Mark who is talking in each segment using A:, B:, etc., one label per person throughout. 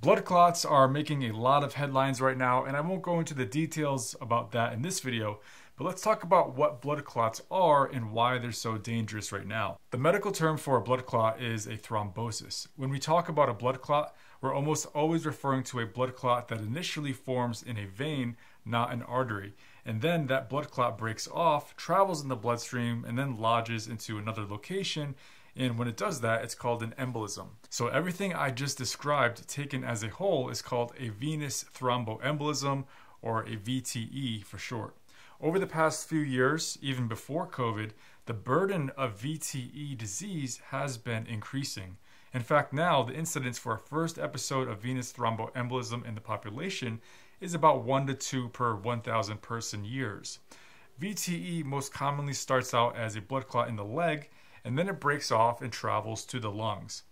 A: Blood clots are making a lot of headlines right now, and I won't go into the details about that in this video, but let's talk about what blood clots are and why they're so dangerous right now. The medical term for a blood clot is a thrombosis. When we talk about a blood clot, we're almost always referring to a blood clot that initially forms in a vein, not an artery. And then that blood clot breaks off, travels in the bloodstream, and then lodges into another location and when it does that, it's called an embolism. So everything I just described taken as a whole is called a venous thromboembolism or a VTE for short. Over the past few years, even before COVID, the burden of VTE disease has been increasing. In fact, now the incidence for a first episode of venous thromboembolism in the population is about 1 to 2 per 1,000 person years. VTE most commonly starts out as a blood clot in the leg and then it breaks off and travels to the lungs.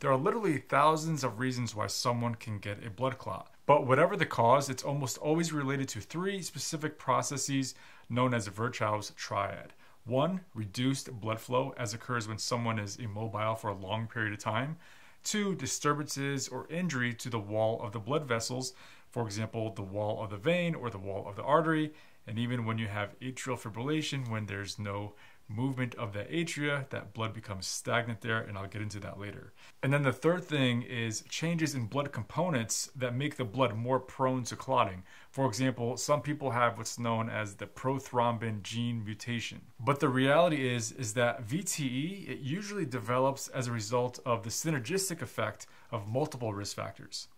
A: There are literally thousands of reasons why someone can get a blood clot. But whatever the cause, it's almost always related to three specific processes known as Virchow's triad. One, reduced blood flow, as occurs when someone is immobile for a long period of time. Two, disturbances or injury to the wall of the blood vessels, for example, the wall of the vein or the wall of the artery. And even when you have atrial fibrillation, when there's no movement of the atria, that blood becomes stagnant there, and I'll get into that later. And then the third thing is changes in blood components that make the blood more prone to clotting. For example, some people have what's known as the prothrombin gene mutation. But the reality is is that VTE it usually develops as a result of the synergistic effect of multiple risk factors.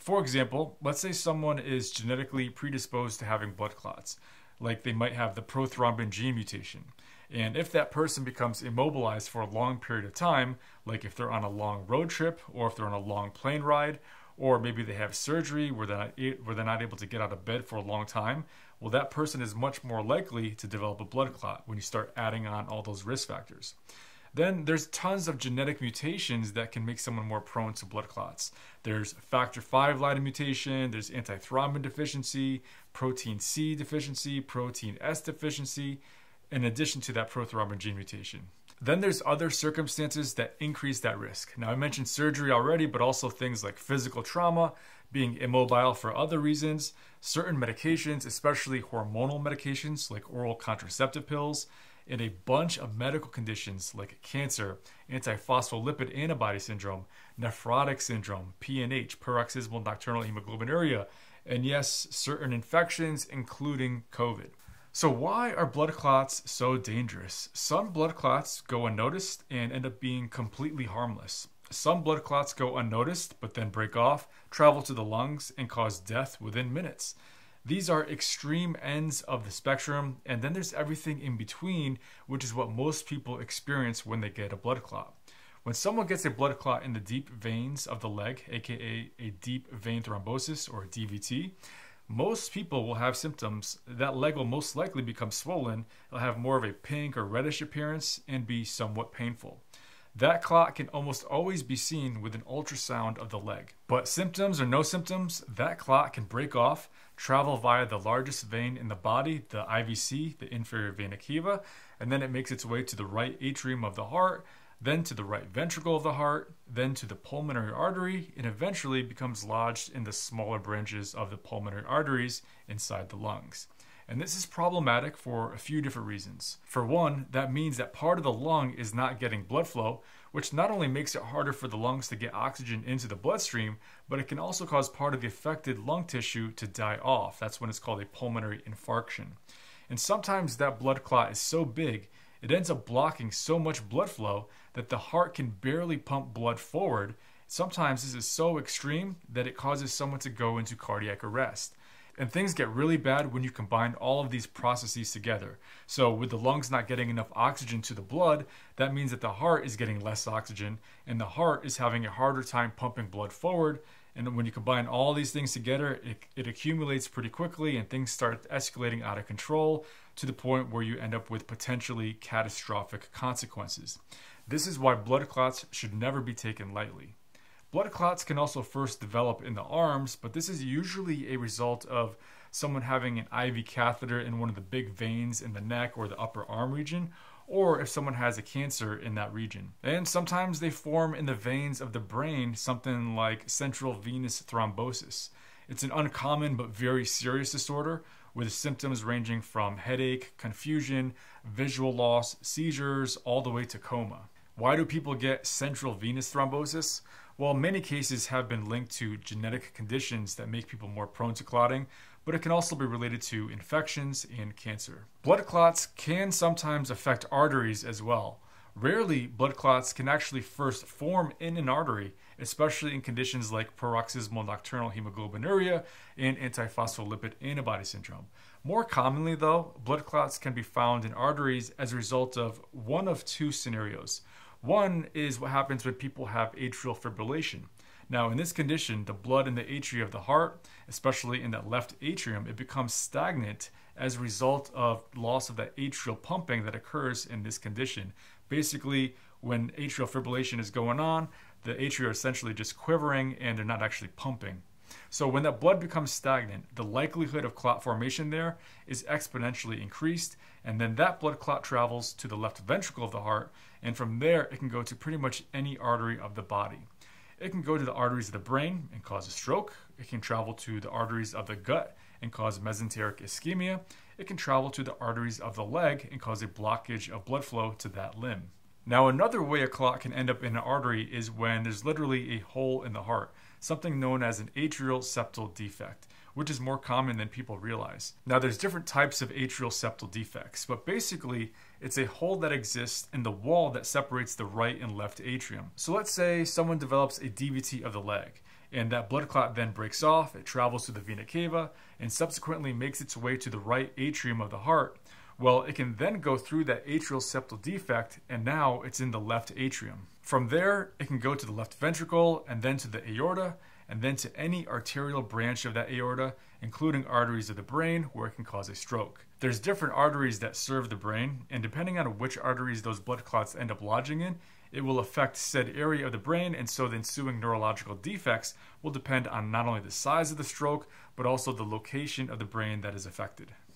A: For example, let's say someone is genetically predisposed to having blood clots, like they might have the prothrombin gene mutation. And if that person becomes immobilized for a long period of time, like if they're on a long road trip or if they're on a long plane ride, or maybe they have surgery where they're not, where they're not able to get out of bed for a long time, well, that person is much more likely to develop a blood clot when you start adding on all those risk factors. Then there's tons of genetic mutations that can make someone more prone to blood clots. There's factor V Leiden mutation, there's antithrombin deficiency, protein C deficiency, protein S deficiency, in addition to that prothrombin gene mutation. Then there's other circumstances that increase that risk. Now, I mentioned surgery already, but also things like physical trauma, being immobile for other reasons, certain medications, especially hormonal medications like oral contraceptive pills, and a bunch of medical conditions like cancer, antiphospholipid antibody syndrome, nephrotic syndrome, PNH, paroxysmal nocturnal hemoglobinuria, and yes, certain infections, including COVID. So, why are blood clots so dangerous? Some blood clots go unnoticed and end up being completely harmless. Some blood clots go unnoticed but then break off, travel to the lungs, and cause death within minutes. These are extreme ends of the spectrum, and then there's everything in between, which is what most people experience when they get a blood clot. When someone gets a blood clot in the deep veins of the leg, aka a deep vein thrombosis or DVT, most people will have symptoms. That leg will most likely become swollen. It'll have more of a pink or reddish appearance and be somewhat painful. That clot can almost always be seen with an ultrasound of the leg. But symptoms or no symptoms, that clot can break off, travel via the largest vein in the body, the IVC, the inferior vena cava, and then it makes its way to the right atrium of the heart, then to the right ventricle of the heart, then to the pulmonary artery, and eventually becomes lodged in the smaller branches of the pulmonary arteries inside the lungs. And this is problematic for a few different reasons. For one, that means that part of the lung is not getting blood flow, which not only makes it harder for the lungs to get oxygen into the bloodstream, but it can also cause part of the affected lung tissue to die off. That's when it's called a pulmonary infarction. And sometimes that blood clot is so big it ends up blocking so much blood flow that the heart can barely pump blood forward. Sometimes this is so extreme that it causes someone to go into cardiac arrest. And things get really bad when you combine all of these processes together. So, with the lungs not getting enough oxygen to the blood, that means that the heart is getting less oxygen, and the heart is having a harder time pumping blood forward. And when you combine all these things together, it, it accumulates pretty quickly, and things start escalating out of control to the point where you end up with potentially catastrophic consequences. This is why blood clots should never be taken lightly. Blood clots can also first develop in the arms, but this is usually a result of someone having an IV catheter in one of the big veins in the neck or the upper arm region, or if someone has a cancer in that region. And sometimes they form in the veins of the brain, something like central venous thrombosis. It's an uncommon but very serious disorder with symptoms ranging from headache, confusion, visual loss, seizures, all the way to coma. Why do people get central venous thrombosis? Well, many cases have been linked to genetic conditions that make people more prone to clotting, but it can also be related to infections and cancer. Blood clots can sometimes affect arteries as well. Rarely, blood clots can actually first form in an artery, especially in conditions like paroxysmal nocturnal hemoglobinuria and antiphospholipid antibody syndrome. More commonly, though, blood clots can be found in arteries as a result of one of two scenarios. One is what happens when people have atrial fibrillation. Now, in this condition, the blood in the atria of the heart, especially in that left atrium, it becomes stagnant as a result of loss of that atrial pumping that occurs in this condition. Basically, when atrial fibrillation is going on, the atria are essentially just quivering and they're not actually pumping. So when that blood becomes stagnant, the likelihood of clot formation there is exponentially increased, and then that blood clot travels to the left ventricle of the heart, and from there it can go to pretty much any artery of the body. It can go to the arteries of the brain and cause a stroke. It can travel to the arteries of the gut and cause mesenteric ischemia. It can travel to the arteries of the leg and cause a blockage of blood flow to that limb. Now, another way a clot can end up in an artery is when there's literally a hole in the heart, something known as an atrial septal defect which is more common than people realize. Now, there's different types of atrial septal defects, but basically, it's a hole that exists in the wall that separates the right and left atrium. So let's say someone develops a DVT of the leg, and that blood clot then breaks off, it travels to the vena cava, and subsequently makes its way to the right atrium of the heart. Well, it can then go through that atrial septal defect, and now it's in the left atrium. From there, it can go to the left ventricle, and then to the aorta, and then to any arterial branch of that aorta, including arteries of the brain, where it can cause a stroke. There's different arteries that serve the brain, and depending on which arteries those blood clots end up lodging in, it will affect said area of the brain, and so the ensuing neurological defects will depend on not only the size of the stroke, but also the location of the brain that is affected.